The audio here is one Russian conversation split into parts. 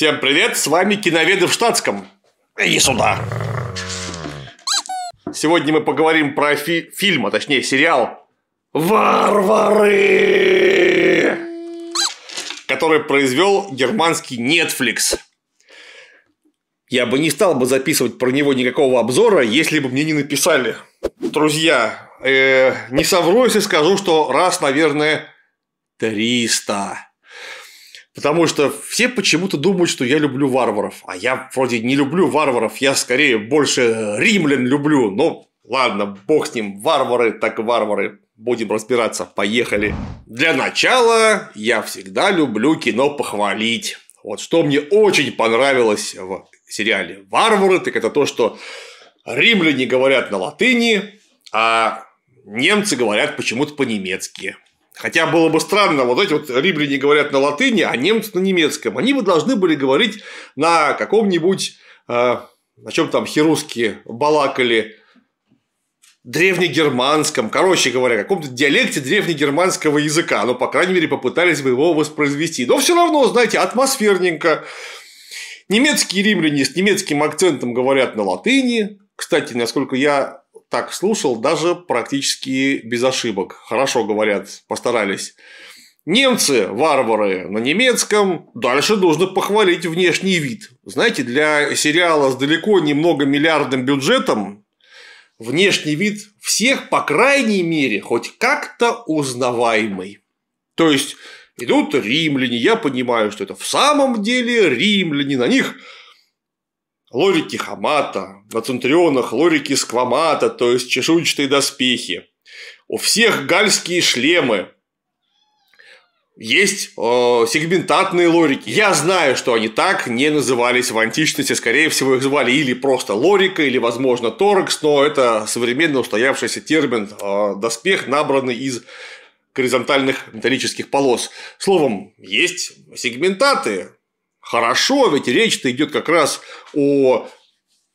Всем привет, с вами киноведы в штатском. Иди сюда. Сегодня мы поговорим про фи- фильм, а точнее сериал «Варвары», который произвел германский Netflix. Я бы не стал бы записывать про него никакого обзора, если бы мне не написали. Друзья, э, не совру, если скажу, что раз, наверное, 300. Потому что все почему-то думают, что я люблю варваров. А я вроде не люблю варваров, я скорее больше римлян люблю. Ну, ладно, бог с ним, варвары так варвары. Будем разбираться, поехали. Для начала я всегда люблю кино похвалить. Вот что мне очень понравилось в сериале «Варвары», так это то, что римляне говорят на латыни, а немцы говорят почему-то по-немецки. Хотя было бы странно, вот эти вот римляне говорят на латыни, а немцы на немецком. Они бы должны были говорить на каком-нибудь, э, на чем там херусские балакали, древнегерманском, короче говоря, каком-то диалекте древнегерманского языка. Ну, по крайней мере, попытались бы его воспроизвести. Но все равно, знаете, атмосферненько. Немецкие римляне с немецким акцентом говорят на латыни. Кстати, насколько я так слушал, даже практически без ошибок. Хорошо говорят, постарались. Немцы, варвары на немецком, дальше нужно похвалить внешний вид. Знаете, для сериала с далеко не много миллиардным бюджетом внешний вид всех, по крайней мере, хоть как-то узнаваемый. То есть, идут римляне, я понимаю, что это в самом деле римляне, на них лорики хамата, на центрионах лорики сквамата, то есть чешуйчатые доспехи. У всех гальские шлемы, есть э, сегментатные лорики. Я знаю, что они так не назывались в античности. Скорее всего, их звали или просто лорика, или, возможно, торакс, но это современно устоявшийся термин э, доспех, набранный из горизонтальных металлических полос. Словом, есть сегментаты. Хорошо, ведь речь-то идет как раз о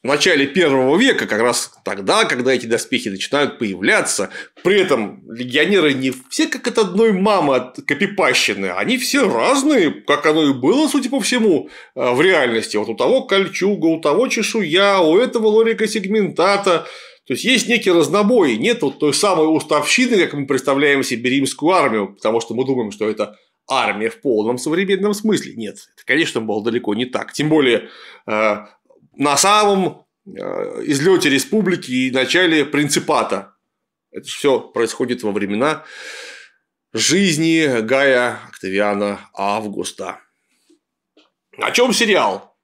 в начале первого века, как раз тогда, когда эти доспехи начинают появляться, при этом легионеры не все как от одной мамы от копипащины, они все разные, как оно и было, судя по всему, э, в реальности. Вот у того кольчуга, у того чешуя, у этого лорика сегментата, то есть есть некий разнобой, нет вот той самой уставщины, как мы представляем себе римскую армию, потому что мы думаем, что это армия в полном современном смысле. Нет, это, конечно, было далеко не так. Тем более, э, на самом э, излете республики и начале принципата. Это все происходит во времена жизни Гая Октавиана Августа. О чем сериал?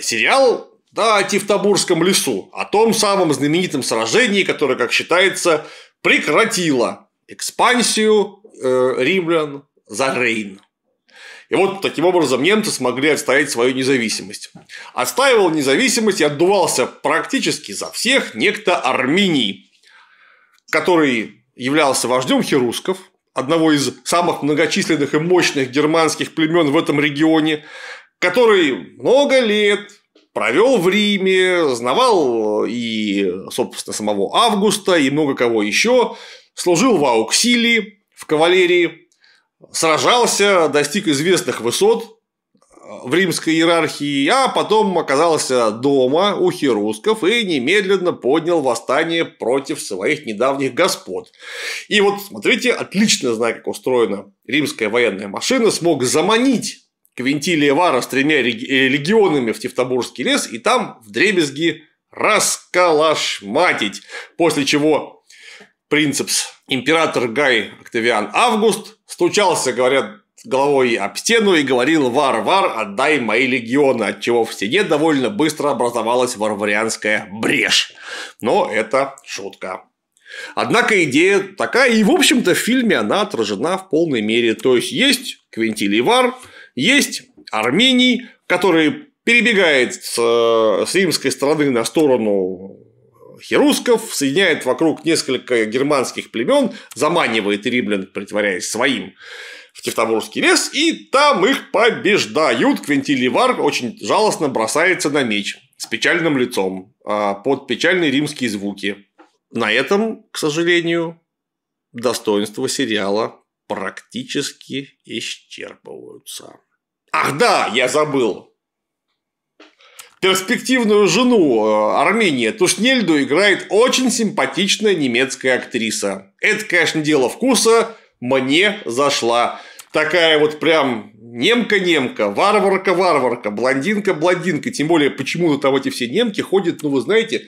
Сериал да, о Тевтобурском лесу, о том самом знаменитом сражении, которое, как считается, прекратило экспансию э, римлян за Рейн. И вот таким образом немцы смогли отстоять свою независимость. Отстаивал независимость и отдувался практически за всех некто Арминий, который являлся вождем херусков, одного из самых многочисленных и мощных германских племен в этом регионе, который много лет провел в Риме, знавал и, собственно, самого Августа, и много кого еще, служил в Ауксилии, в кавалерии, сражался, достиг известных высот в римской иерархии, а потом оказался дома у херусков и немедленно поднял восстание против своих недавних господ. И вот, смотрите, отлично зная, как устроена римская военная машина, смог заманить Квинтилия Вара с тремя легионами в Тевтобурский лес и там в дребезги расколошматить, после чего принцепс император Гай Октавиан Август стучался, говорят, головой об стену и говорил «Вар-вар, отдай мои легионы», от чего в стене довольно быстро образовалась варварианская брешь. Но это шутка. Однако идея такая, и в общем-то в фильме она отражена в полной мере. То есть есть Квинтилий Вар, есть Армений, который перебегает с, с римской стороны на сторону херусков, соединяет вокруг несколько германских племен, заманивает римлян, притворяясь своим, в Тевтобурский лес, и там их побеждают. Квинтилий Вар очень жалостно бросается на меч с печальным лицом, а, под печальные римские звуки. На этом, к сожалению, достоинства сериала практически исчерпываются. Ах да, я забыл. Перспективную жену э, Армения Тушнельду играет очень симпатичная немецкая актриса. Это, конечно, дело вкуса, мне зашла. Такая вот прям немка-немка, варварка-варварка, блондинка-блондинка. Тем более, почему-то там эти все немки ходят, ну, вы знаете,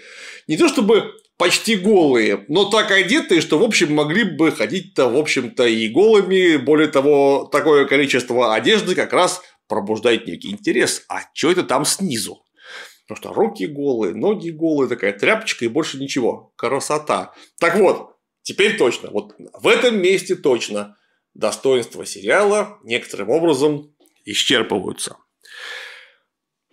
не то чтобы почти голые, но так одетые, что, в общем, могли бы ходить-то, в общем-то, и голыми. Более того, такое количество одежды как раз пробуждает некий интерес. А что это там снизу? Потому что руки голые, ноги голые, такая тряпочка и больше ничего. Красота. Так вот, теперь точно. Вот в этом месте точно достоинства сериала некоторым образом исчерпываются.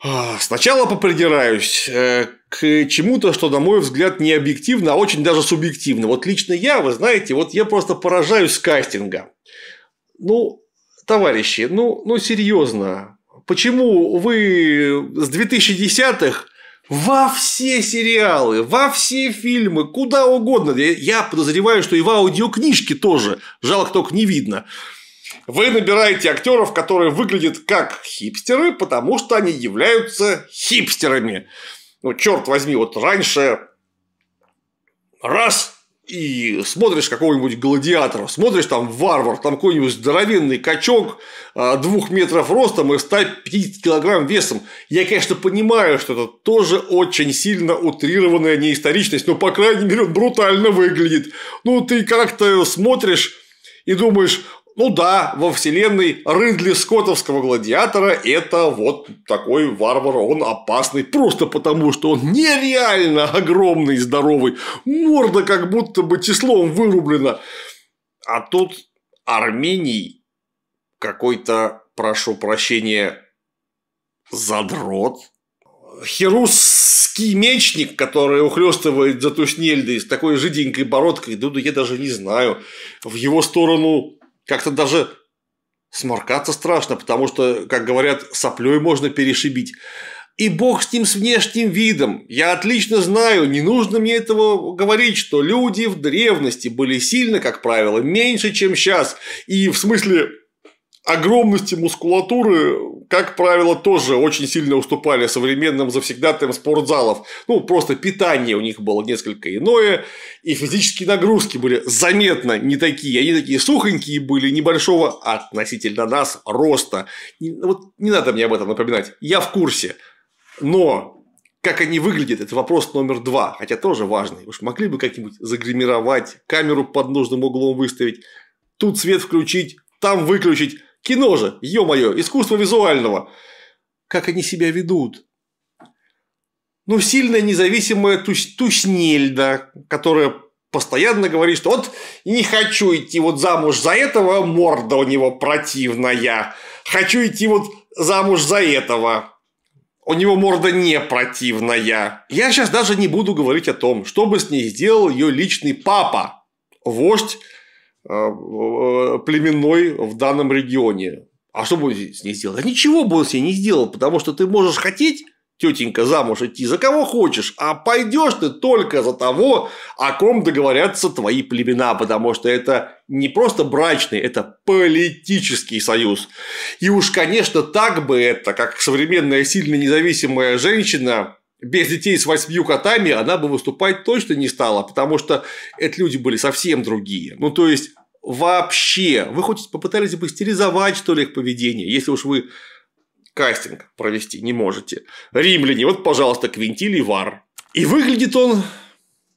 А, сначала попридираюсь э, к чему-то, что, на мой взгляд, не объективно, а очень даже субъективно. Вот лично я, вы знаете, вот я просто поражаюсь с кастинга. Ну, товарищи, ну, ну серьезно, почему вы с 2010-х во все сериалы, во все фильмы, куда угодно. Я подозреваю, что и в аудиокнижке тоже. Жалко, только не видно. Вы набираете актеров, которые выглядят как хипстеры, потому что они являются хипстерами. Ну, черт возьми, вот раньше раз и смотришь какого-нибудь гладиатора, смотришь там варвар, там какой-нибудь здоровенный качок а, двух метров ростом и 150 килограмм весом. Я, конечно, понимаю, что это тоже очень сильно утрированная неисторичность, но, по крайней мере, он брутально выглядит. Ну, ты как-то смотришь и думаешь, ну да, во вселенной Ридли Скоттовского гладиатора это вот такой варвар, он опасный просто потому, что он нереально огромный здоровый, морда как будто бы числом вырублена. А тут Армений какой-то, прошу прощения, задрот, херусский мечник, который ухлестывает за Тушнельдой с такой жиденькой бородкой, да я даже не знаю, в его сторону как-то даже сморкаться страшно, потому что, как говорят, соплей можно перешибить. И бог с ним с внешним видом. Я отлично знаю, не нужно мне этого говорить, что люди в древности были сильно, как правило, меньше, чем сейчас. И в смысле огромности мускулатуры, как правило, тоже очень сильно уступали современным завсегдатаям спортзалов. Ну, просто питание у них было несколько иное, и физические нагрузки были заметно не такие. Они такие сухонькие были, небольшого относительно нас роста. Вот не надо мне об этом напоминать. Я в курсе. Но как они выглядят, это вопрос номер два, хотя тоже важный. Уж могли бы как-нибудь загримировать, камеру под нужным углом выставить, тут свет включить, там выключить. Кино же, ё-моё, искусство визуального. Как они себя ведут? Ну, сильная независимая тусь, Туснельда, которая постоянно говорит, что вот не хочу идти вот замуж за этого, морда у него противная. Хочу идти вот замуж за этого. У него морда не противная. Я сейчас даже не буду говорить о том, что бы с ней сделал ее личный папа, вождь племенной в данном регионе. А что будет с ней сделать? А ничего бы он с ней не сделал, потому что ты можешь хотеть тетенька замуж идти за кого хочешь, а пойдешь ты только за того, о ком договорятся твои племена, потому что это не просто брачный, это политический союз. И уж, конечно, так бы это, как современная сильно независимая женщина, без детей с восьмью котами она бы выступать точно не стала, потому что это люди были совсем другие. Ну, то есть, вообще, вы хоть попытались бы стилизовать, что ли, их поведение, если уж вы кастинг провести не можете. Римляне, вот, пожалуйста, Квинтилий Вар. И выглядит он,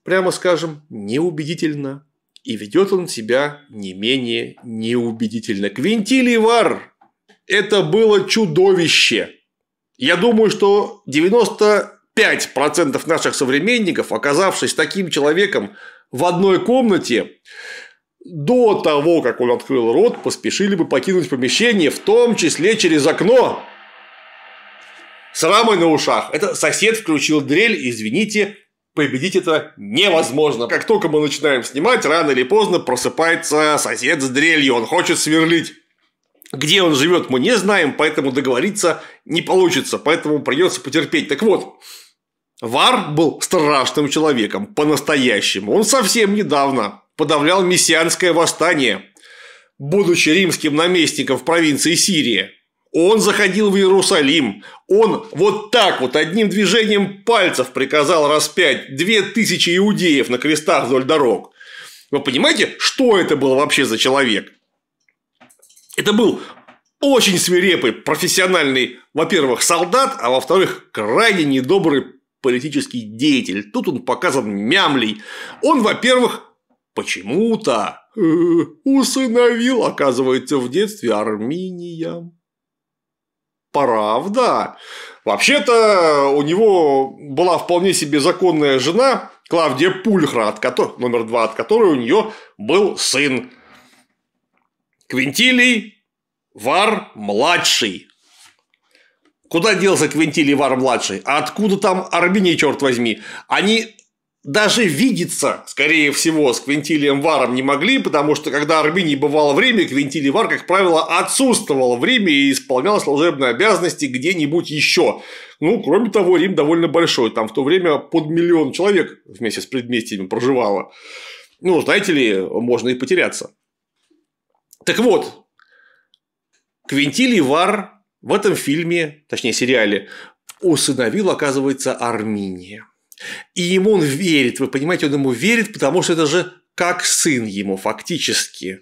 прямо скажем, неубедительно. И ведет он себя не менее неубедительно. Квинтилий Вар – это было чудовище. Я думаю, что 90 5% наших современников, оказавшись таким человеком в одной комнате, до того, как он открыл рот, поспешили бы покинуть помещение, в том числе через окно. С рамой на ушах. Это сосед включил дрель, извините, победить это невозможно. Как только мы начинаем снимать, рано или поздно просыпается сосед с дрелью, он хочет сверлить. Где он живет, мы не знаем, поэтому договориться не получится, поэтому придется потерпеть. Так вот, Вар был страшным человеком, по-настоящему. Он совсем недавно подавлял мессианское восстание, будучи римским наместником в провинции Сирия. Он заходил в Иерусалим. Он вот так вот одним движением пальцев приказал распять две тысячи иудеев на крестах вдоль дорог. Вы понимаете, что это был вообще за человек? Это был очень свирепый, профессиональный, во-первых, солдат, а во-вторых, крайне недобрый политический деятель. Тут он показан мямлей. Он, во-первых, почему-то э, усыновил, оказывается, в детстве Арминия. Правда. Вообще-то у него была вполне себе законная жена Клавдия Пульхра, от которой, номер два, от которой у нее был сын Квинтилий Вар-младший. Куда делся Квинтилий Вар-младший? А откуда там Арминий, черт возьми? Они даже видеться, скорее всего, с Квинтилием Варом не могли, потому что когда Арминий бывал в Риме, Квинтилий Вар, как правило, отсутствовал в Риме и исполнял служебные обязанности где-нибудь еще. Ну, кроме того, Рим довольно большой, там в то время под миллион человек вместе с предместьями проживало. Ну, знаете ли, можно и потеряться. Так вот, Квинтилий Вар в этом фильме, точнее сериале, усыновил, оказывается, Арминия. И ему он верит, вы понимаете, он ему верит, потому что это же как сын ему фактически.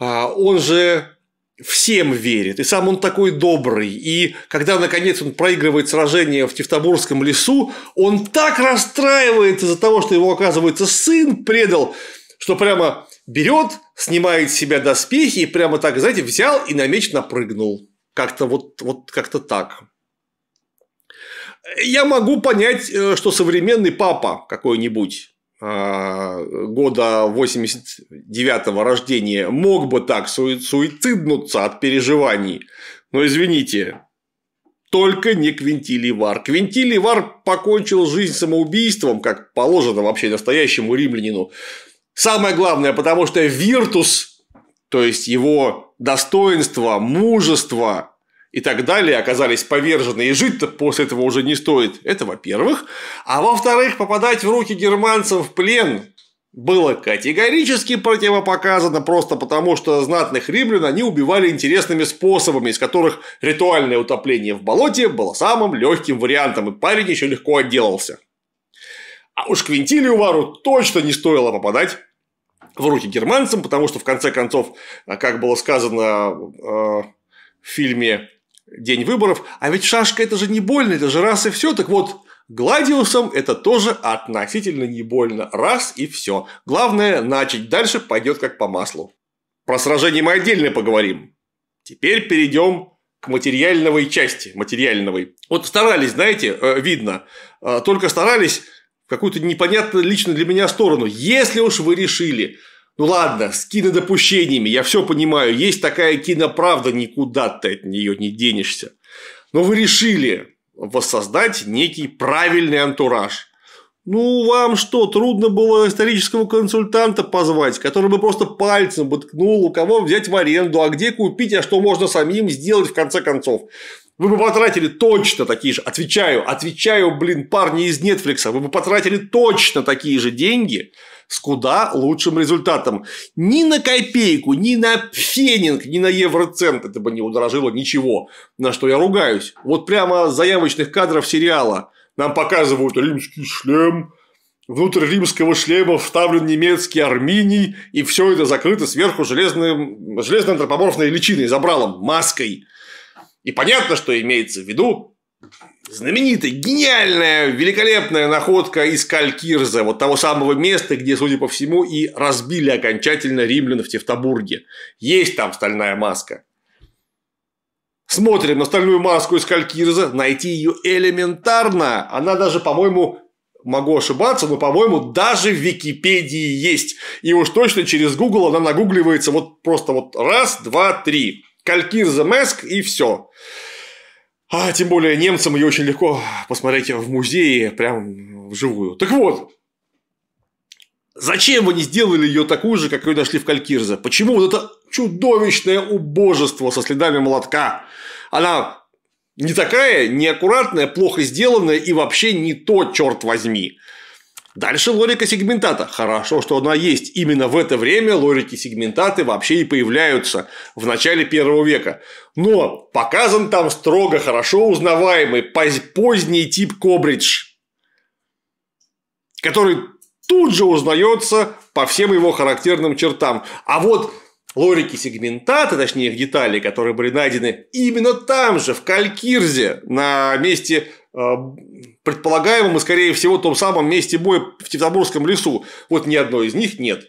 А, он же всем верит, и сам он такой добрый. И когда, наконец, он проигрывает сражение в Тевтобурском лесу, он так расстраивается из-за того, что его, оказывается, сын предал, что прямо берет, снимает с себя доспехи и прямо так, знаете, взял и на меч напрыгнул. Как-то вот, вот как-то так. Я могу понять, э, что современный папа какой-нибудь а, года 89-го рождения мог бы так суициднуться от переживаний. Но извините, только не Квинтилий Вар. Квинтилий Вар покончил жизнь самоубийством, как положено вообще настоящему римлянину. Самое главное, потому что Виртус, то есть его достоинство, мужество и так далее оказались повержены, и жить-то после этого уже не стоит. Это во-первых. А во-вторых, попадать в руки германцев в плен было категорически противопоказано просто потому, что знатных римлян они убивали интересными способами, из которых ритуальное утопление в болоте было самым легким вариантом, и парень еще легко отделался. А уж Квинтилию Вару точно не стоило попадать в руки германцам, потому что, в конце концов, как было сказано э, в фильме «День выборов», а ведь шашка – это же не больно, это же раз и все. Так вот, Гладиусом это тоже относительно не больно. Раз и все. Главное начать. Дальше пойдет как по маслу. Про сражение мы отдельно поговорим. Теперь перейдем к материальной части. Материальной. Вот старались, знаете, э, видно. Э, только старались какую-то непонятную лично для меня сторону. Если уж вы решили, ну ладно, с кинодопущениями, я все понимаю, есть такая киноправда, никуда ты от нее не денешься. Но вы решили воссоздать некий правильный антураж. Ну, вам что, трудно было исторического консультанта позвать, который бы просто пальцем бы ткнул, у кого взять в аренду, а где купить, а что можно самим сделать в конце концов. Вы бы потратили точно такие же, отвечаю, отвечаю, блин, парни из Netflix, вы бы потратили точно такие же деньги с куда лучшим результатом. Ни на копейку, ни на фенинг, ни на евроцент это бы не удорожило ничего, на что я ругаюсь. Вот прямо заявочных кадров сериала нам показывают римский шлем, внутрь римского шлема вставлен немецкий арминий, и все это закрыто сверху железным, железной антропоморфной личиной, забралом, маской. И понятно, что имеется в виду знаменитая, гениальная, великолепная находка из Калькирза, вот того самого места, где, судя по всему, и разбили окончательно римлян в Тевтобурге. Есть там стальная маска. Смотрим на стальную маску из Калькирза, найти ее элементарно. Она даже, по-моему, могу ошибаться, но, по-моему, даже в Википедии есть. И уж точно через Google она нагугливается вот просто вот раз, два, три. Калькир за Меск и все. А тем более немцам ее очень легко посмотреть в музее, прям вживую. Так вот, зачем вы не сделали ее такую же, как ее нашли в Калькирзе? Почему вот это чудовищное убожество со следами молотка? Она не такая, неаккуратная, плохо сделанная и вообще не то, черт возьми. Дальше логика сегментата. Хорошо, что она есть. Именно в это время логики сегментаты вообще и появляются в начале первого века. Но показан там строго хорошо узнаваемый поздний тип Кобридж, который тут же узнается по всем его характерным чертам. А вот лорики сегментата, точнее их детали, которые были найдены именно там же, в Калькирзе, на месте э, предполагаемом и, скорее всего, том самом месте боя в Тевтобурском лесу. Вот ни одной из них нет.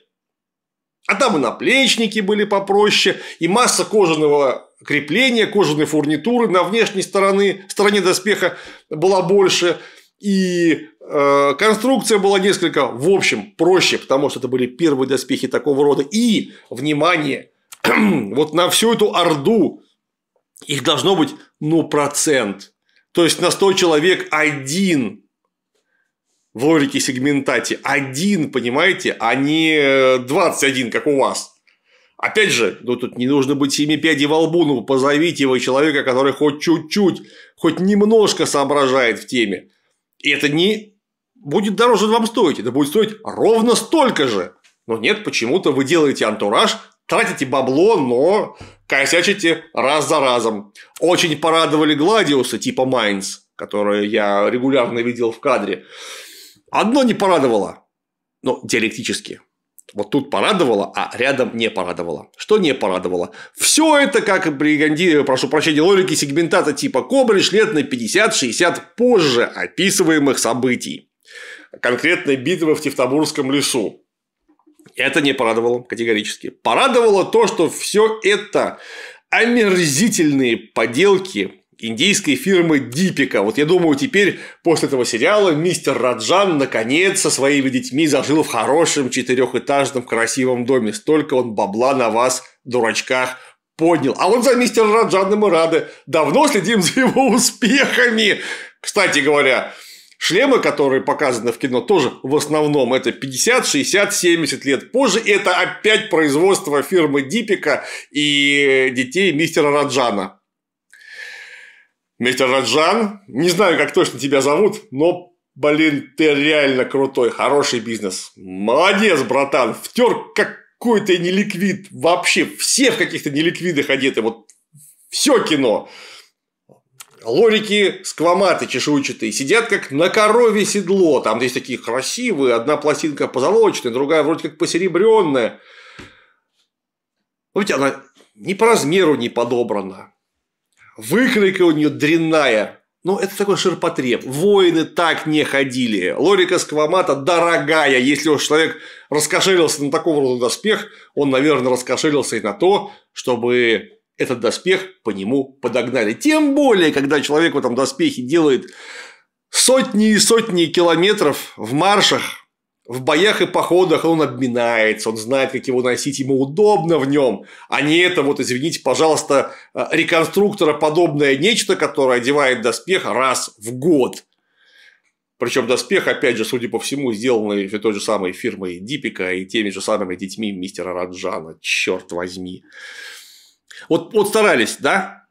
А там и наплечники были попроще, и масса кожаного крепления, кожаной фурнитуры на внешней стороне, стороне доспеха была больше. И э, конструкция была несколько, в общем, проще, потому что это были первые доспехи такого рода. И, внимание, вот на всю эту орду их должно быть, ну, процент. То есть на 100 человек один в логике сегментате. Один, понимаете, а не 21, как у вас. Опять же, ну тут не нужно быть семи пядей во лбу, ну позовите его человека, который хоть чуть-чуть, хоть немножко соображает в теме. И это не будет дороже вам стоить, это будет стоить ровно столько же. Но нет, почему-то вы делаете антураж, тратите бабло, но косячите раз за разом. Очень порадовали Гладиусы типа Майнс, которые я регулярно видел в кадре. Одно не порадовало, но диалектически. Вот тут порадовало, а рядом не порадовало. Что не порадовало? Все это, как при, прошу прощения, логике сегментата типа Кобридж лет на 50-60 позже описываемых событий. Конкретной битвы в Тевтобурском лесу. Это не порадовало категорически. Порадовало то, что все это омерзительные поделки индийской фирмы Дипика. Вот я думаю, теперь после этого сериала мистер Раджан наконец со своими детьми зажил в хорошем четырехэтажном красивом доме. Столько он бабла на вас, дурачках, поднял. А вот за мистером Раджаном мы рады. Давно следим за его успехами. Кстати говоря, шлемы, которые показаны в кино, тоже в основном это 50, 60, 70 лет позже. Это опять производство фирмы Дипика и детей мистера Раджана. Мистер Раджан, не знаю, как точно тебя зовут, но, блин, ты реально крутой, хороший бизнес. Молодец, братан, втер какой-то неликвид. Вообще все в каких-то неликвидах одеты. Вот все кино. Лорики скваматы чешуйчатые сидят как на корове седло. Там есть такие красивые, одна пластинка позолоченная, другая вроде как посеребренная. Вот она не по размеру не подобрана выкройка у нее дрянная. Ну, это такой ширпотреб. Воины так не ходили. Лорика Сквамата дорогая. Если уж человек раскошелился на такого рода доспех, он, наверное, раскошелился и на то, чтобы этот доспех по нему подогнали. Тем более, когда человек в этом доспехе делает сотни и сотни километров в маршах, в боях и походах он обминается, он знает, как его носить, ему удобно в нем, а не это вот, извините, пожалуйста, э, реконструктора подобное нечто, которое одевает доспех раз в год. Причем доспех, опять же, судя по всему, сделанный той же самой фирмой Дипика и теми же самыми детьми мистера Раджана, черт возьми. Вот, вот старались, да?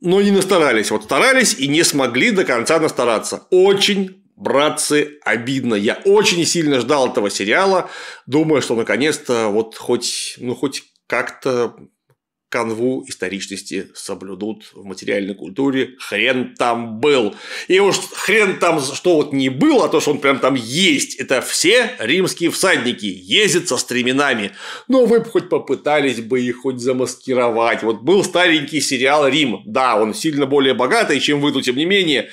Но не настарались. Вот старались и не смогли до конца настараться. Очень братцы, обидно. Я очень сильно ждал этого сериала. Думаю, что наконец-то вот хоть, ну, хоть как-то канву историчности соблюдут в материальной культуре. Хрен там был. И уж хрен там, что вот не было, а то, что он прям там есть. Это все римские всадники ездят со стременами. Но вы бы хоть попытались бы их хоть замаскировать. Вот был старенький сериал «Рим». Да, он сильно более богатый, чем вы, но тем не менее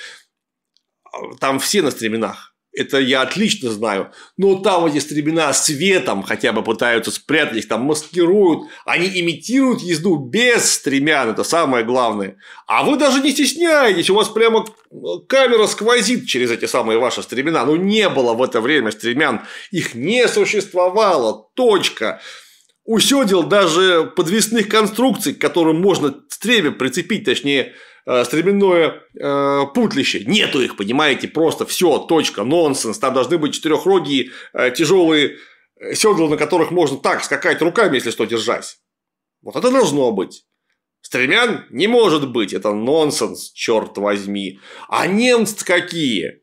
там все на стременах. Это я отлично знаю. Но там эти стремена светом хотя бы пытаются спрятать, их там маскируют. Они имитируют езду без стремян. Это самое главное. А вы даже не стесняетесь. У вас прямо камера сквозит через эти самые ваши стремена. Ну, не было в это время стремян. Их не существовало. Точка. У седел даже подвесных конструкций, к которым можно стремя прицепить, точнее, Э, стременное э, путлище. Нету их, понимаете, просто все, точка, нонсенс. Там должны быть четырехрогие э, тяжелые седла, на которых можно так скакать руками, если что, держась. Вот это должно быть. Стремян не может быть, это нонсенс, черт возьми. А немцы какие?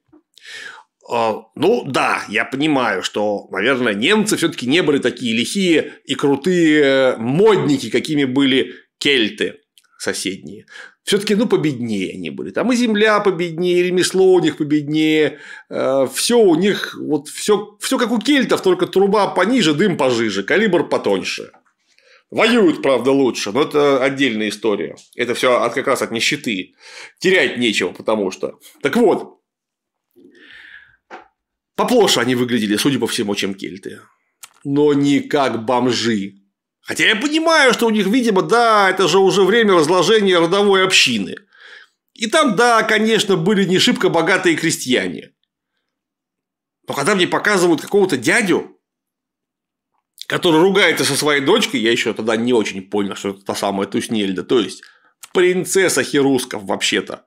А, ну да, я понимаю, что, наверное, немцы все-таки не были такие лихие и крутые модники, какими были кельты соседние. Все-таки, ну, победнее они были. Там и земля победнее, и ремесло у них победнее. Э, все у них, вот все, все как у кельтов, только труба пониже, дым пожиже, калибр потоньше. Воюют, правда, лучше, но это отдельная история. Это все от, как раз от нищеты. Терять нечего, потому что. Так вот, поплоше они выглядели, судя по всему, чем кельты. Но не как бомжи. Хотя я понимаю, что у них, видимо, да, это же уже время разложения родовой общины. И там, да, конечно, были не шибко богатые крестьяне. Но когда мне показывают какого-то дядю, который ругается со своей дочкой, я еще тогда не очень понял, что это та самая Туснельда, то есть принцесса Херусков вообще-то.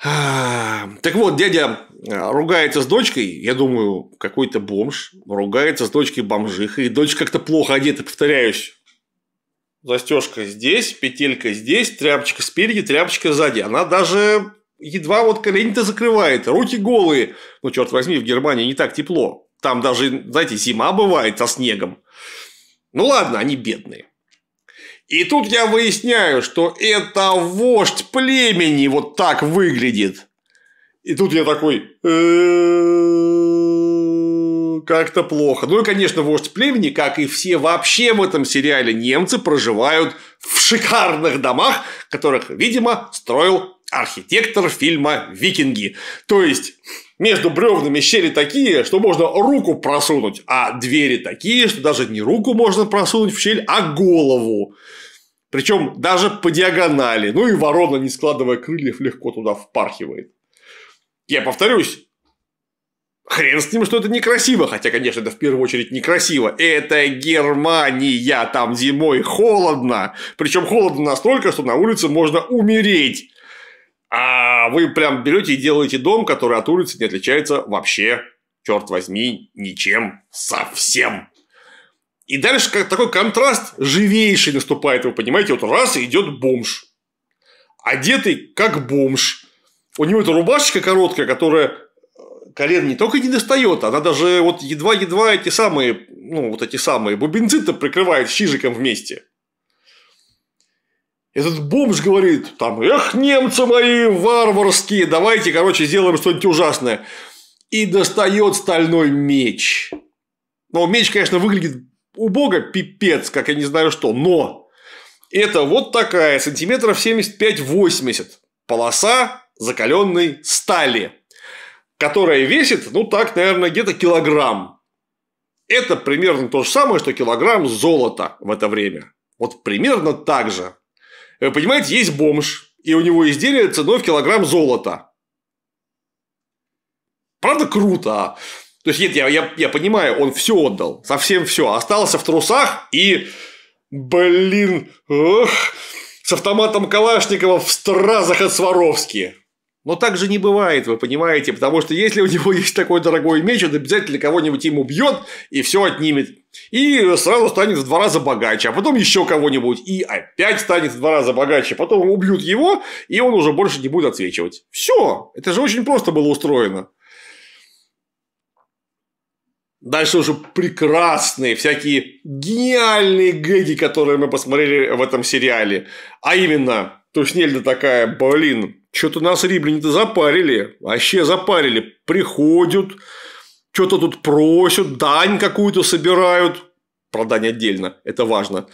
Так вот, дядя ругается с дочкой, я думаю, какой-то бомж, ругается с дочкой бомжиха, и дочь как-то плохо одета, повторяюсь. Застежка здесь, петелька здесь, тряпочка спереди, тряпочка сзади. Она даже едва вот колени-то закрывает, руки голые. Ну, черт возьми, в Германии не так тепло. Там даже, знаете, зима бывает со снегом. Ну ладно, они бедные. И тут я выясняю, что это вождь племени вот так выглядит. И тут я такой... «Э, как-то плохо. Ну и, конечно, вождь племени, как и все вообще в этом сериале немцы, проживают в шикарных домах, которых, видимо, строил архитектор фильма «Викинги». То есть, между бревнами щели такие, что можно руку просунуть, а двери такие, что даже не руку можно просунуть в щель, а голову. Причем даже по диагонали. Ну и ворона, не складывая крыльев, легко туда впархивает. Я повторюсь, Хрен с ним, что это некрасиво, хотя, конечно, это в первую очередь некрасиво. Это Германия, там зимой холодно. Причем холодно настолько, что на улице можно умереть. А вы прям берете и делаете дом, который от улицы не отличается вообще, черт возьми, ничем совсем. И дальше как такой контраст живейший наступает, вы понимаете, вот раз идет бомж, одетый как бомж. У него эта рубашечка короткая, которая э, колен не только не достает, она даже вот едва-едва эти самые, ну, вот эти самые бубенцы-то прикрывает щижиком вместе. Этот бомж говорит, там, эх, немцы мои варварские, давайте, короче, сделаем что-нибудь ужасное. И достает стальной меч. Но меч, конечно, выглядит у бога пипец, как я не знаю что, но это вот такая, сантиметров 75-80 полоса закаленной стали, которая весит, ну так, наверное, где-то килограмм. Это примерно то же самое, что килограмм золота в это время. Вот примерно так же. Вы понимаете, есть бомж, и у него изделие ценой в килограмм золота. Правда круто, а? То есть, нет, я, я, я понимаю, он все отдал, совсем все, остался в трусах и, блин, ох, с автоматом Калашникова в стразах от Сваровски. Но так же не бывает, вы понимаете, потому что если у него есть такой дорогой меч, он обязательно кого-нибудь ему бьет и все отнимет. И сразу станет в два раза богаче, а потом еще кого-нибудь, и опять станет в два раза богаче, потом убьют его, и он уже больше не будет отсвечивать. Все, это же очень просто было устроено. Дальше уже прекрасные, всякие гениальные гэги, которые мы посмотрели в этом сериале. А именно, Тушнельда такая, блин, что-то нас римляне-то запарили. Вообще запарили. Приходят, что-то тут просят, дань какую-то собирают. Про дань отдельно, это важно.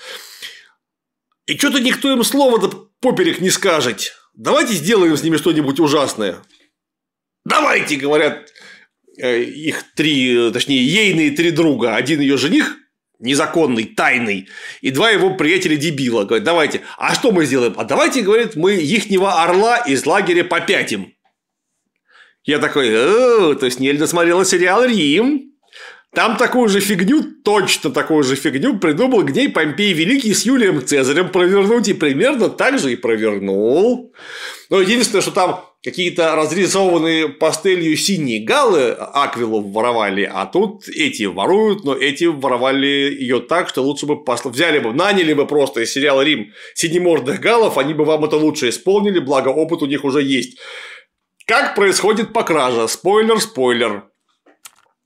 И что-то никто им слова-то поперек не скажет. Давайте сделаем с ними что-нибудь ужасное. Давайте, говорят Э, их три, точнее, ейные три друга. Один ее жених, незаконный, тайный, и два его приятеля дебила. Говорят, давайте, а что мы сделаем? А давайте, говорит, мы ихнего орла из лагеря попятим. Я такой, то есть Нельда смотрела сериал «Рим», там такую же фигню, точно такую же фигню придумал где Помпей Великий с Юлием Цезарем провернуть, и примерно так же и провернул. Но единственное, что там какие-то разрисованные пастелью синие галы Аквилу воровали, а тут эти воруют, но эти воровали ее так, что лучше бы посл... взяли бы, наняли бы просто из сериала Рим синемордых галов, они бы вам это лучше исполнили, благо опыт у них уже есть. Как происходит по краже? Спойлер, спойлер.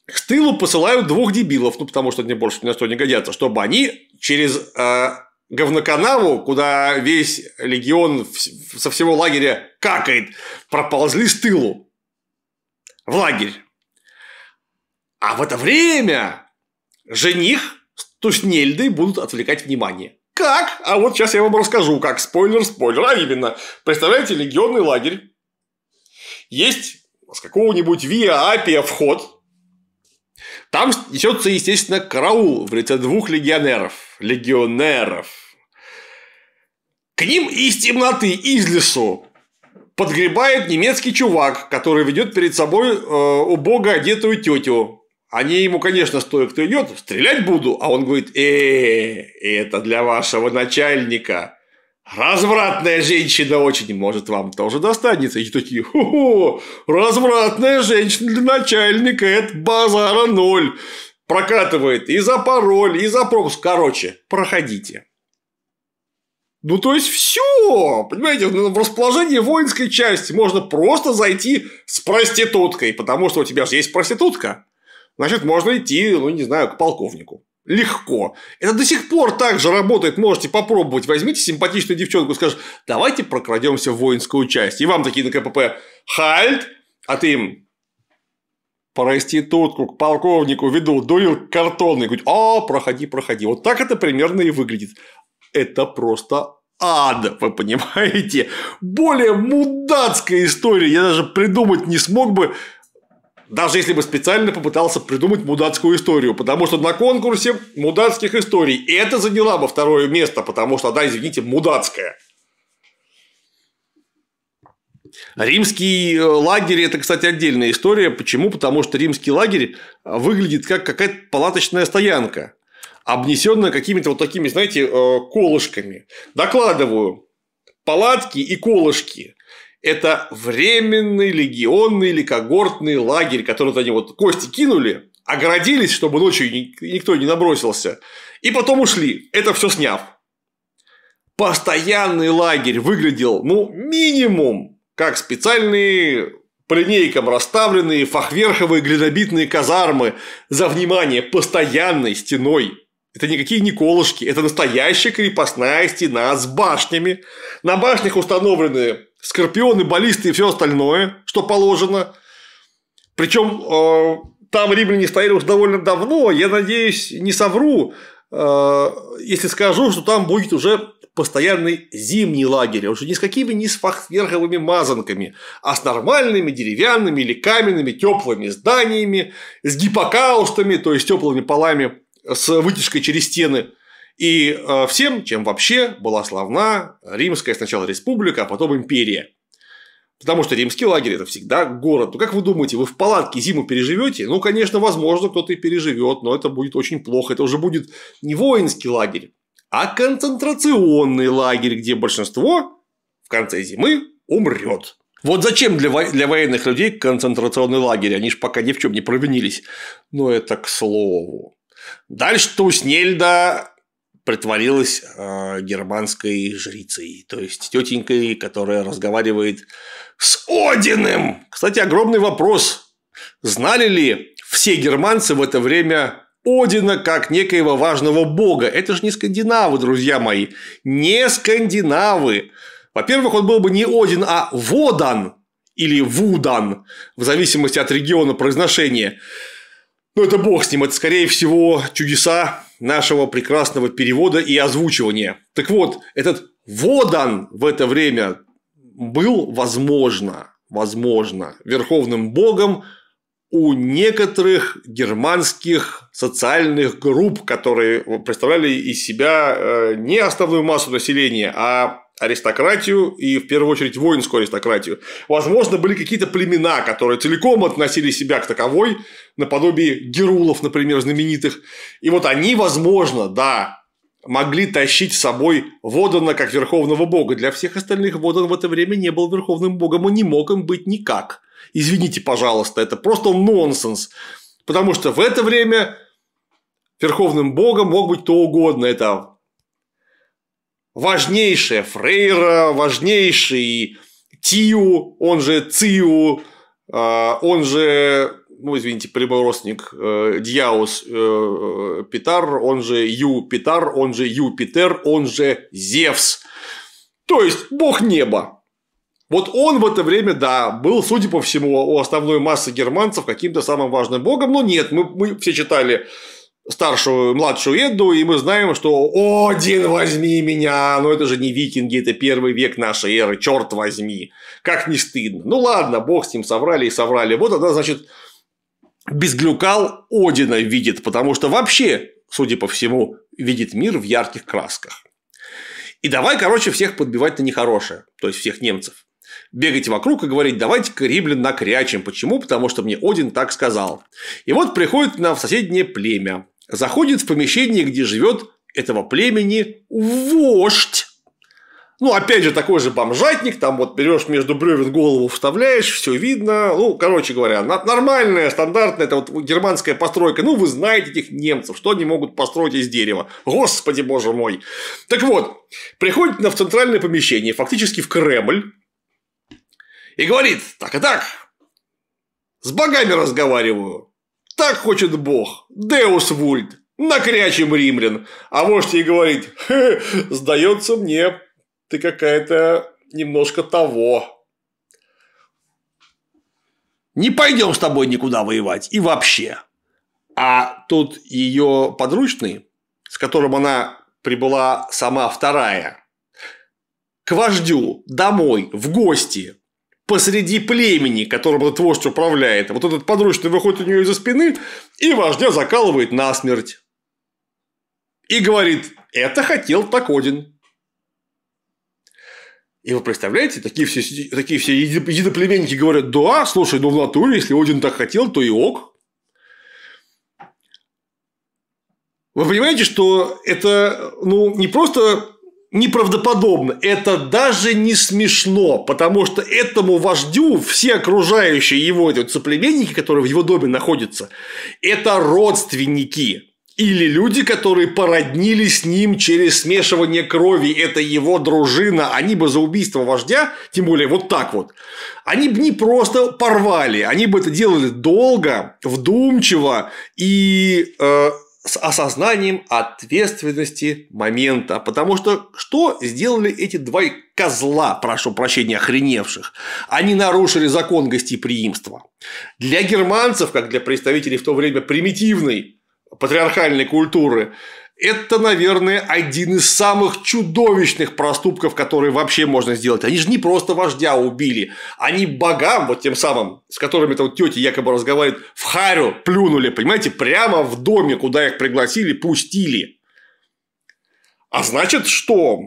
К тылу посылают двух дебилов, ну, потому что они больше ни на что не годятся, чтобы они через э, говноканаву, куда весь легион со всего лагеря какает, проползли с тылу в лагерь. А в это время жених с Туснельдой будут отвлекать внимание. Как? А вот сейчас я вам расскажу, как. Спойлер, спойлер. А именно, представляете, легионный лагерь. Есть с какого-нибудь Виа Апия вход. Там несется, естественно, караул в лице двух легионеров. Легионеров. К ним из темноты, из лесу подгребает немецкий чувак, который ведет перед собой э, убого одетую тетю. Они ему, конечно, стоя кто идет, стрелять буду, а он говорит, э, это для вашего начальника. Развратная женщина очень, может, вам тоже достанется. И такие, хо-хо, развратная женщина для начальника, это базара ноль. Прокатывает и за пароль, и за пропуск. Короче, проходите. Ну, то есть, все, понимаете, в расположении воинской части можно просто зайти с проституткой, потому что у тебя же есть проститутка. Значит, можно идти, ну, не знаю, к полковнику. Легко. Это до сих пор так же работает. Можете попробовать. Возьмите симпатичную девчонку скажешь, давайте прокрадемся в воинскую часть. И вам такие на КПП, хальт, а ты им проститутку к полковнику веду, дурил картонный, говорит, а, проходи, проходи. Вот так это примерно и выглядит это просто ад, вы понимаете? Более мудацкая история я даже придумать не смог бы, даже если бы специально попытался придумать мудацкую историю, потому что на конкурсе мудацких историй это заняла бы второе место, потому что она, извините, мудацкая. Римский э, лагерь – это, кстати, отдельная история. Почему? Потому что римский лагерь выглядит как какая-то палаточная стоянка обнесенная какими-то вот такими, знаете, э, колышками. Докладываю, палатки и колышки – это временный легионный или когортный лагерь, который вот они вот кости кинули, огородились, чтобы ночью никто не набросился, и потом ушли, это все сняв. Постоянный лагерь выглядел, ну, минимум, как специальные по линейкам расставленные фахверховые глинобитные казармы за внимание постоянной стеной это никакие не колышки, это настоящая крепостная стена с башнями. На башнях установлены скорпионы, баллисты и все остальное, что положено. Причем э, там римляне стояли уже довольно давно. Я надеюсь, не совру, э, если скажу, что там будет уже постоянный зимний лагерь, уже не с какими не с фахверховыми мазанками, а с нормальными деревянными или каменными теплыми зданиями, с гипокаустами, то есть теплыми полами с вытяжкой через стены. И э, всем, чем вообще была славна Римская сначала республика, а потом империя. Потому что римский лагерь это всегда город. Ну как вы думаете, вы в палатке зиму переживете? Ну, конечно, возможно, кто-то и переживет, но это будет очень плохо. Это уже будет не воинский лагерь, а концентрационный лагерь, где большинство в конце зимы умрет. Вот зачем для, во... для военных людей концентрационный лагерь? Они же пока ни в чем не провинились. Но это к слову. Дальше Туснельда притворилась э, германской жрицей, то есть тетенькой, которая разговаривает с Одиным. Кстати, огромный вопрос. Знали ли все германцы в это время Одина как некоего важного бога? Это же не скандинавы, друзья мои. Не скандинавы. Во-первых, он был бы не Один, а Водан или Вудан, в зависимости от региона произношения. Ну, это бог с ним, это, скорее всего, чудеса нашего прекрасного перевода и озвучивания. Так вот, этот Водан в это время был, возможно, возможно, верховным богом у некоторых германских социальных групп, которые представляли из себя э, не основную массу населения, а аристократию и, в первую очередь, воинскую аристократию. Возможно, были какие-то племена, которые целиком относили себя к таковой, наподобие герулов, например, знаменитых. И вот они, возможно, да, могли тащить с собой Водана как верховного бога. Для всех остальных Водан в это время не был верховным богом, он не мог им быть никак. Извините, пожалуйста, это просто нонсенс. Потому что в это время верховным богом мог быть кто угодно. Это важнейшая фрейра, важнейший Тиу, он же Циу, а, он же, ну, извините, прямой родственник э, Дьяус э, Питар, он же Ю Питар, он же Юпитер, он же Зевс. То есть, бог неба. Вот он в это время, да, был, судя по всему, у основной массы германцев каким-то самым важным богом, но нет, мы, мы все читали старшую, младшую Эдду, и мы знаем, что «Один, возьми меня!» Но это же не викинги, это первый век нашей эры, черт возьми! Как не стыдно. Ну ладно, бог с ним соврали и соврали. Вот она, значит, безглюкал Одина видит, потому что вообще, судя по всему, видит мир в ярких красках. И давай, короче, всех подбивать на нехорошее, то есть всех немцев. Бегать вокруг и говорить, давайте-ка римлян. Почему? Потому что мне Один так сказал. И вот приходит на соседнее племя заходит в помещение, где живет этого племени вождь. Ну, опять же, такой же бомжатник, там вот берешь между бревен голову вставляешь, все видно. Ну, короче говоря, нормальная, стандартная, это вот германская постройка. Ну, вы знаете этих немцев, что они могут построить из дерева. Господи, боже мой. Так вот, приходит на в центральное помещение, фактически в Кремль, и говорит, так и так, с богами разговариваю. Так хочет Бог. Деус вульт. Накрячем римлян. А вождь ей говорит, сдается мне, ты какая-то немножко того. Не пойдем с тобой никуда воевать. И вообще. А тут ее подручный, с которым она прибыла сама вторая, к вождю домой в гости посреди племени, которым этот вождь управляет. Вот этот подручный выходит у нее из-за спины и вождя закалывает насмерть. И говорит, это хотел так Один. И вы представляете, такие все, такие все единоплеменники говорят, да, слушай, ну в натуре, если Один так хотел, то и ок. Вы понимаете, что это ну, не просто неправдоподобно. Это даже не смешно, потому что этому вождю все окружающие его эти соплеменники, которые в его доме находятся, это родственники. Или люди, которые породнились с ним через смешивание крови, это его дружина, они бы за убийство вождя, тем более вот так вот, они бы не просто порвали, они бы это делали долго, вдумчиво и э, с осознанием ответственности момента. Потому что что сделали эти два козла, прошу прощения, охреневших? Они нарушили закон гостеприимства. Для германцев, как для представителей в то время примитивной патриархальной культуры, это, наверное, один из самых чудовищных проступков, которые вообще можно сделать. Они же не просто вождя убили, они богам, вот тем самым, с которыми то вот тети якобы разговаривают, в харю плюнули, понимаете, прямо в доме, куда их пригласили, пустили. А значит, что?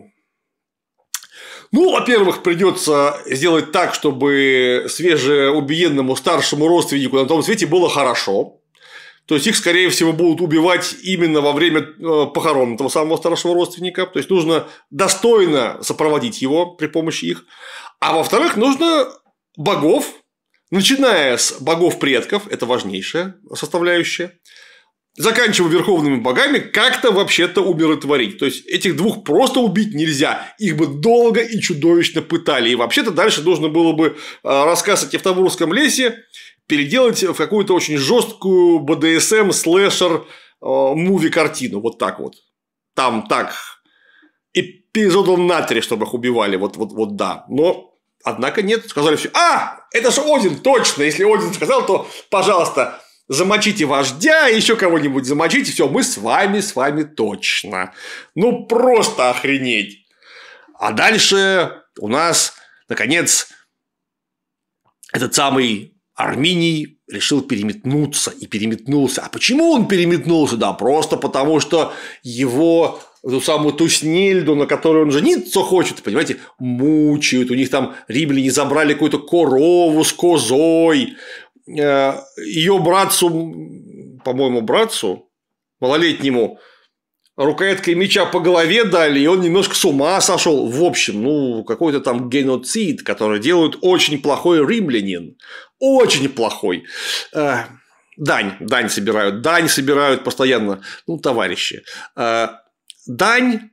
Ну, во-первых, придется сделать так, чтобы свежеубиенному старшему родственнику на том свете было хорошо. То есть их, скорее всего, будут убивать именно во время э, похорон этого самого старшего родственника. То есть нужно достойно сопроводить его при помощи их. А во-вторых, нужно богов, начиная с богов предков, это важнейшая составляющая, заканчивая верховными богами, как-то вообще-то умиротворить. То есть этих двух просто убить нельзя. Их бы долго и чудовищно пытали. И вообще-то дальше нужно было бы э, рассказ о Тевтобурском лесе переделать в какую-то очень жесткую BDSM слэшер муви картину. Вот так вот. Там так эпизодом на три, чтобы их убивали. Вот, вот, вот да. Но Однако нет, сказали все. А, это же Один, точно. Если Один сказал, то, пожалуйста, замочите вождя, еще кого-нибудь замочите, все, мы с вами, с вами точно. Ну, просто охренеть. А дальше у нас, наконец, этот самый Арминий решил переметнуться и переметнулся. А почему он переметнулся? Да, просто потому что его эту самую Туснильду, на которой он жениться хочет, понимаете, мучают. У них там римляне забрали какую-то корову с козой. Э, Ее братцу, по-моему, братцу, малолетнему, рукояткой меча по голове дали, и он немножко с ума сошел. В общем, ну, какой-то там геноцид, который делают очень плохой римлянин. Очень плохой. Э, дань, дань собирают, дань собирают постоянно, ну, товарищи. Э, дань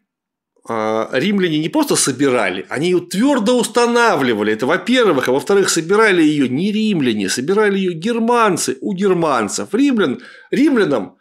а, римляне не просто собирали, они ее твердо устанавливали. Это во-первых, а во-вторых, собирали ее не римляне, собирали ее германцы у германцев. Римлян, римлянам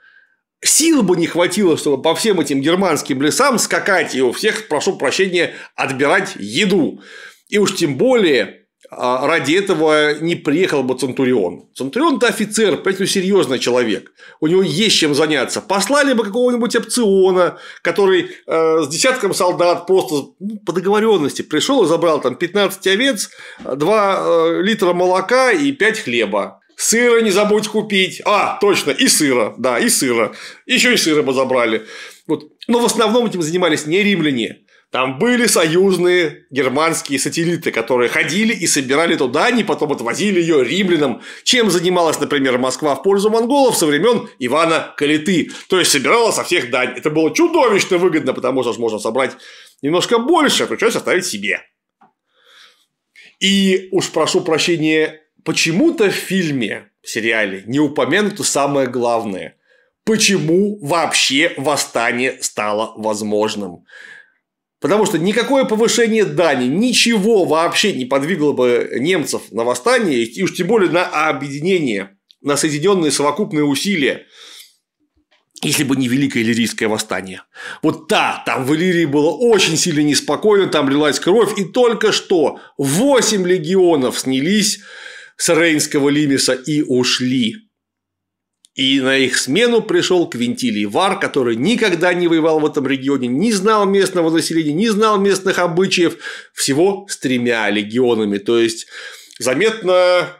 сил бы не хватило, чтобы по всем этим германским лесам скакать и у всех, прошу прощения, отбирать еду. И уж тем более а ради этого не приехал бы Центурион. Центурион – это офицер, поэтому серьезный человек. У него есть чем заняться. Послали бы какого-нибудь опциона, который э, с десятком солдат просто ну, по договоренности пришел и забрал там 15 овец, 2 э, литра молока и 5 хлеба. Сыра не забудь купить. А, точно, и сыра, да, и сыра. Еще и сыра бы забрали. Вот. Но в основном этим занимались не римляне. Там были союзные германские сателлиты, которые ходили и собирали туда, они потом отвозили ее римлянам. Чем занималась, например, Москва в пользу монголов со времен Ивана Калиты. То есть собирала со всех дань. Это было чудовищно выгодно, потому что можно собрать немножко больше, а часть оставить себе. И уж прошу прощения, почему-то в фильме, в сериале не упомянуто самое главное. Почему вообще восстание стало возможным? Потому что никакое повышение дани, ничего вообще не подвигло бы немцев на восстание, и уж тем более на объединение, на соединенные совокупные усилия, если бы не Великое Иллирийское восстание. Вот да, там в Иллирии было очень сильно неспокойно, там лилась кровь, и только что 8 легионов снялись с Рейнского Лимиса и ушли. И на их смену пришел Квинтилий Вар, который никогда не воевал в этом регионе, не знал местного населения, не знал местных обычаев, всего с тремя легионами. То есть заметно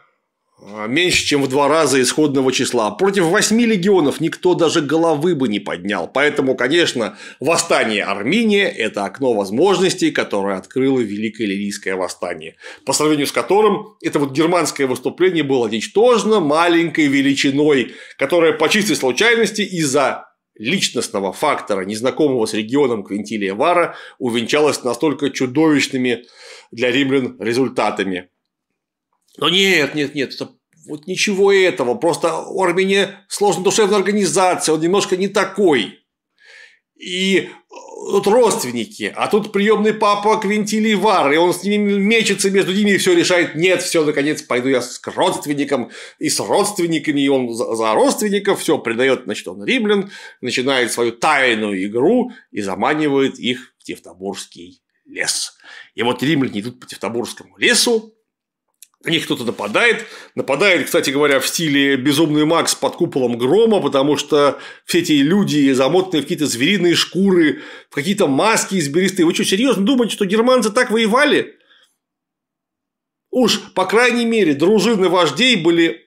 меньше, чем в два раза исходного числа. Против восьми легионов никто даже головы бы не поднял. Поэтому, конечно, восстание Армения – это окно возможностей, которое открыло Великое Лирийское восстание, по сравнению с которым это вот германское выступление было ничтожно маленькой величиной, которая по чистой случайности из-за личностного фактора, незнакомого с регионом Квинтилия Вара, увенчалась настолько чудовищными для римлян результатами. Но нет, нет, нет, это вот ничего этого, просто у Армения сложно душевная организация, он немножко не такой. И вот родственники, а тут приемный папа Квинтилий Вар, и он с ними мечется между ними и все решает, нет, все, наконец, пойду я к родственникам, и с родственниками, и он за, родственников все предает, значит, он римлян, начинает свою тайную игру и заманивает их в Тевтобурский лес. И вот римляне идут по Тевтобурскому лесу, на них кто-то нападает. Нападает, кстати говоря, в стиле «Безумный Макс» под куполом грома, потому что все эти люди замотанные в какие-то звериные шкуры, в какие-то маски изберистые. Вы что, серьезно думаете, что германцы так воевали? Уж, по крайней мере, дружины вождей были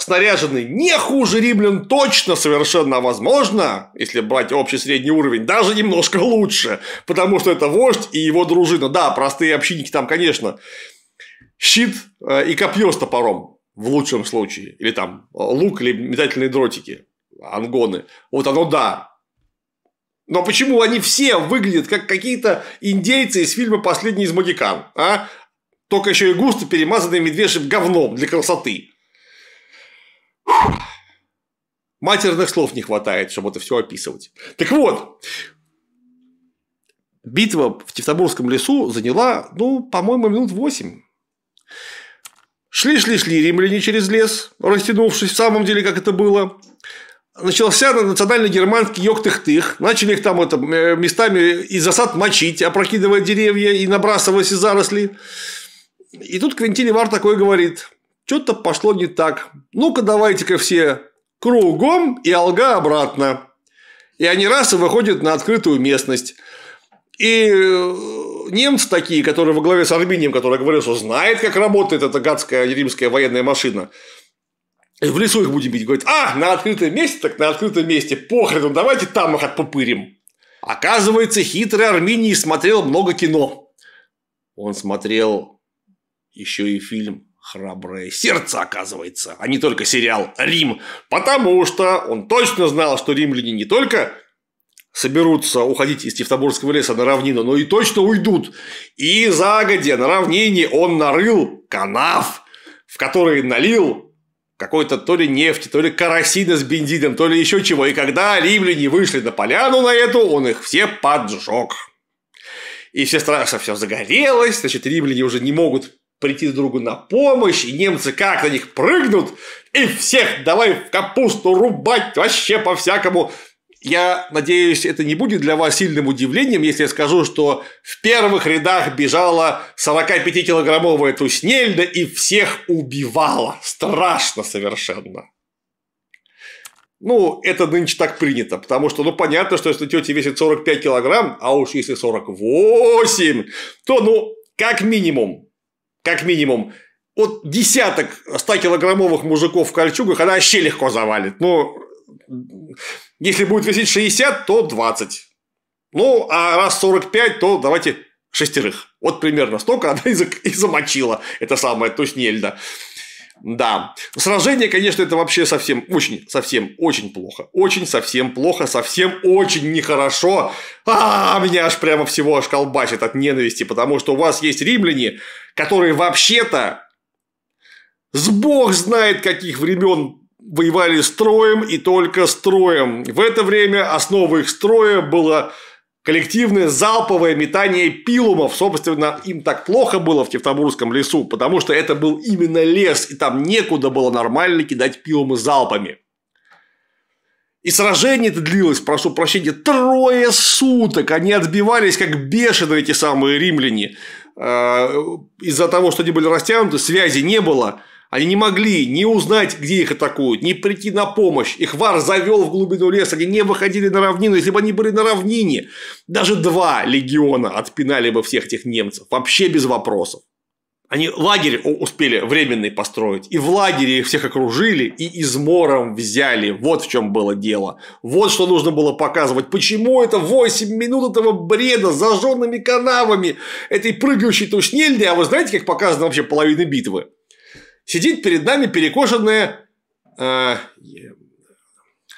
снаряжены не хуже римлян точно совершенно возможно, если брать общий средний уровень, даже немножко лучше, потому что это вождь и его дружина. Да, простые общинники там, конечно, щит э, и копье с топором в лучшем случае, или там э, лук или метательные дротики, ангоны. Вот оно да. Но почему они все выглядят как какие-то индейцы из фильма «Последний из Магикан», а? Только еще и густо перемазанные медвежьим говном для красоты. Матерных слов не хватает, чтобы это все описывать. Так вот, битва в Тевтобурском лесу заняла, ну, по-моему, минут восемь. Шли-шли-шли римляне через лес, растянувшись в самом деле, как это было. Начался национальный германский йоктых-тых. Начали их там это, э, местами из засад мочить, опрокидывая деревья и набрасываясь из зарослей. И тут Квинтин Вар такой говорит, что-то пошло не так. Ну-ка, давайте-ка все кругом и алга обратно. И они раз и выходят на открытую местность. И э, немцы такие, которые во главе с Арминием, который говорил, что знает, как работает эта гадская римская военная машина, в лесу их будем бить. Говорит, а, на открытом месте, так на открытом месте, похрен, давайте там их отпупырим. Оказывается, хитрый Арминий смотрел много кино. Он смотрел еще и фильм «Храброе сердце», оказывается, а не только сериал «Рим», потому что он точно знал, что римляне не только соберутся уходить из Тевтобурского леса на равнину, но и точно уйдут. И загодя на равнине он нарыл канав, в который налил какой-то то ли нефти, то ли карасина с бензином, то ли еще чего. И когда римляне вышли на поляну на эту, он их все поджег. и все страшно все загорелось, значит, римляне уже не могут прийти друг другу на помощь, и немцы как на них прыгнут, и всех давай в капусту рубать вообще по-всякому. Я надеюсь, это не будет для вас сильным удивлением, если я скажу, что в первых рядах бежала 45-килограммовая туснельда и всех убивала. Страшно совершенно. Ну, это нынче так принято, потому что, ну, понятно, что если тетя весит 45 килограмм, а уж если 48, то, ну, как минимум, как минимум, вот десяток 100-килограммовых мужиков в кольчугах она вообще легко завалит. Ну, если будет весить 60, то 20. Ну, а раз 45, то давайте шестерых. Вот примерно столько она и замочила. Это самое, то есть нельда. Да. Сражение, конечно, это вообще совсем, очень, совсем, очень плохо. Очень, совсем плохо, совсем, очень нехорошо. А, меня аж прямо всего аж колбасит от ненависти, потому что у вас есть римляне, которые вообще-то с бог знает каких времен воевали строем и только строем. В это время основой их строя было коллективное залповое метание пилумов. Собственно, им так плохо было в Тевтобурском лесу, потому что это был именно лес, и там некуда было нормально кидать пилумы залпами. И сражение это длилось, прошу прощения, трое суток. Они отбивались как бешеные эти самые римляне. Э, из-за того, что они были растянуты, связи не было. Они не могли ни узнать, где их атакуют, ни прийти на помощь. Их вар завел в глубину леса, они не выходили на равнину. Если бы они были на равнине, даже два легиона отпинали бы всех этих немцев. Вообще без вопросов. Они лагерь успели временный построить, и в лагере их всех окружили, и измором взяли. Вот в чем было дело. Вот что нужно было показывать. Почему это 8 минут этого бреда с зажженными канавами, этой прыгающей тушнельни, а вы знаете, как показана вообще половина битвы? Сидит перед нами перекошенное э,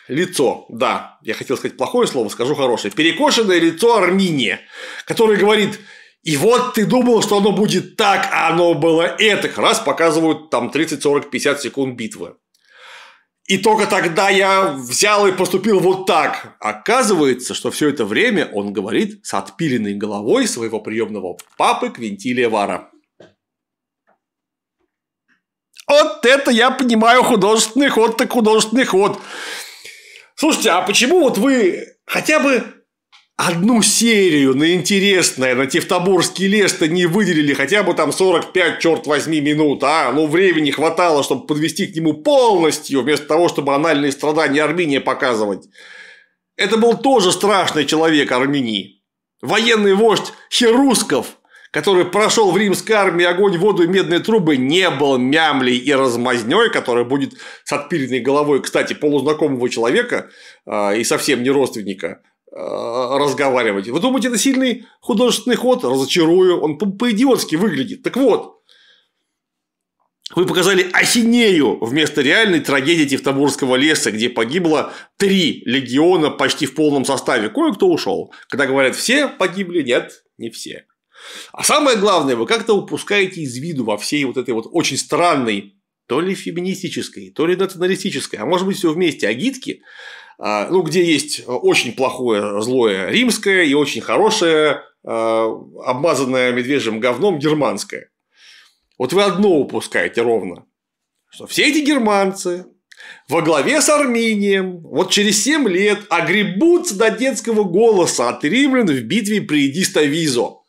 лицо, да, я хотел сказать плохое слово, скажу хорошее, перекошенное лицо Арминия, который говорит, и вот ты думал, что оно будет так, а оно было это. Раз показывают там 30, 40, 50 секунд битвы. И только тогда я взял и поступил вот так. Оказывается, что все это время он говорит с отпиленной головой своего приемного папы Квинтилия Вара. Вот это я понимаю художественный ход, так художественный ход. Слушайте, а почему вот вы хотя бы одну серию на интересное, на Тевтобурский лес-то не выделили хотя бы там 45, черт возьми, минут, а? Ну, времени хватало, чтобы подвести к нему полностью, вместо того, чтобы анальные страдания Армении показывать. Это был тоже страшный человек Армении. Военный вождь Херусков – который прошел в римской армии огонь, воду и медные трубы, не был мямлей и размазней, который будет с отпиленной головой, кстати, полузнакомого человека э, и совсем не родственника э, разговаривать. Вы думаете, это сильный художественный ход? Разочарую. Он по-идиотски выглядит. Так вот, вы показали ахинею вместо реальной трагедии Тевтобурского леса, где погибло три легиона почти в полном составе. Кое-кто ушел. Когда говорят все погибли, нет, не все. А самое главное, вы как-то упускаете из виду во всей вот этой вот очень странной, то ли феминистической, то ли националистической, а может быть все вместе агитки, а, ну, где есть очень плохое, злое римское и очень хорошее, а, обмазанное медвежьим говном германское. Вот вы одно упускаете ровно, что все эти германцы во главе с Армением вот через 7 лет огребутся до детского голоса от римлян в битве при Эдиставизо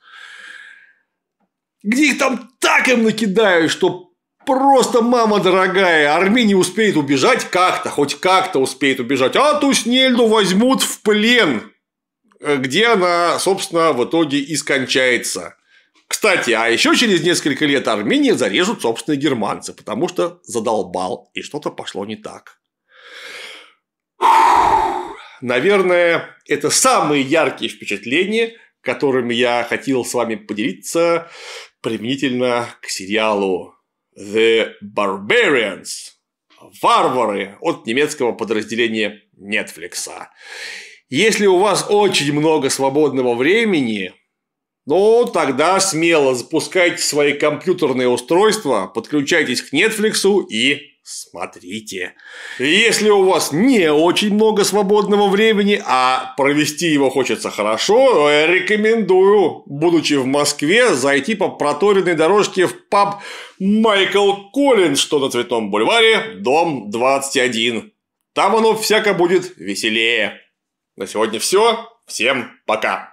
где их там так им накидают, что просто мама дорогая, Армения успеет убежать как-то, хоть как-то успеет убежать, а Туснельду возьмут в плен, где она, собственно, в итоге и скончается. Кстати, а еще через несколько лет Армения зарежут, собственно, германцы, потому что задолбал, и что-то пошло не так. Наверное, это самые яркие впечатления, которыми я хотел с вами поделиться применительно к сериалу The Barbarians – варвары от немецкого подразделения Netflix. Если у вас очень много свободного времени, ну, тогда смело запускайте свои компьютерные устройства, подключайтесь к Netflix и смотрите. Если у вас не очень много свободного времени, а провести его хочется хорошо, рекомендую, будучи в Москве, зайти по проторенной дорожке в паб Майкл Коллинз, что на Цветном бульваре, дом 21. Там оно всяко будет веселее. На сегодня все. Всем пока.